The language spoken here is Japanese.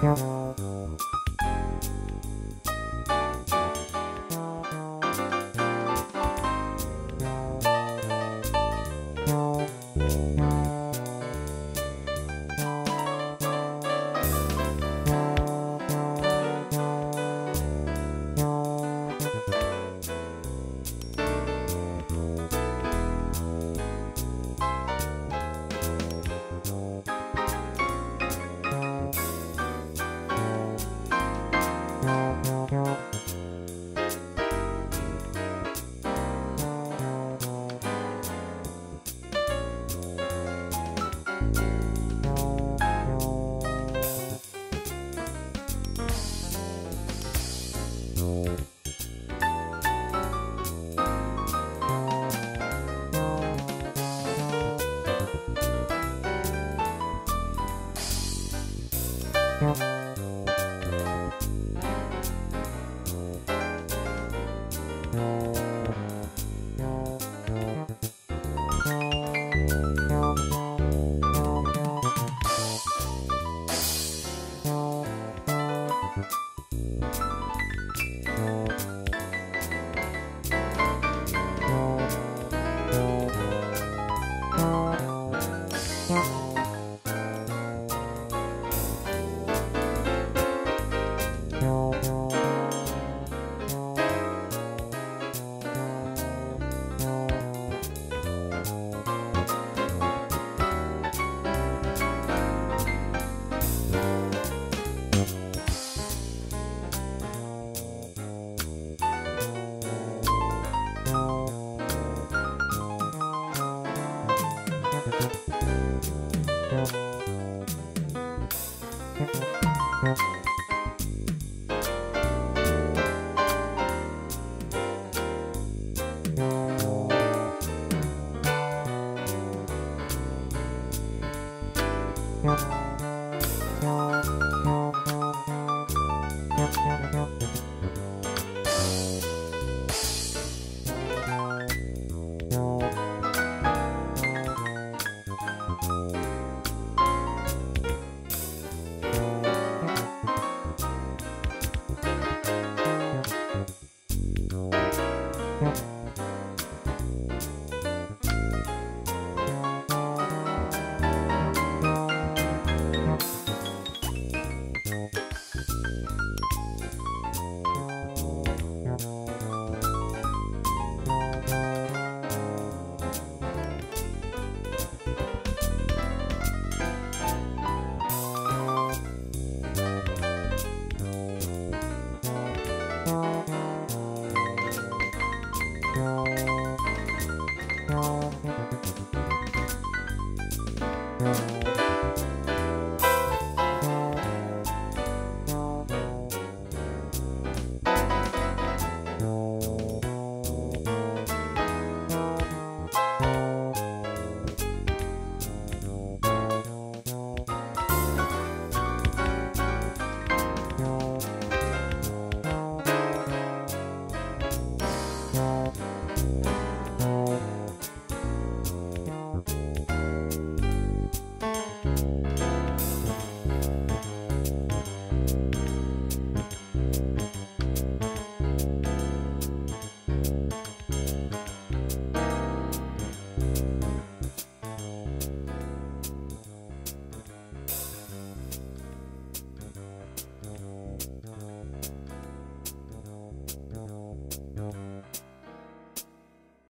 Yeah. Yeah. Música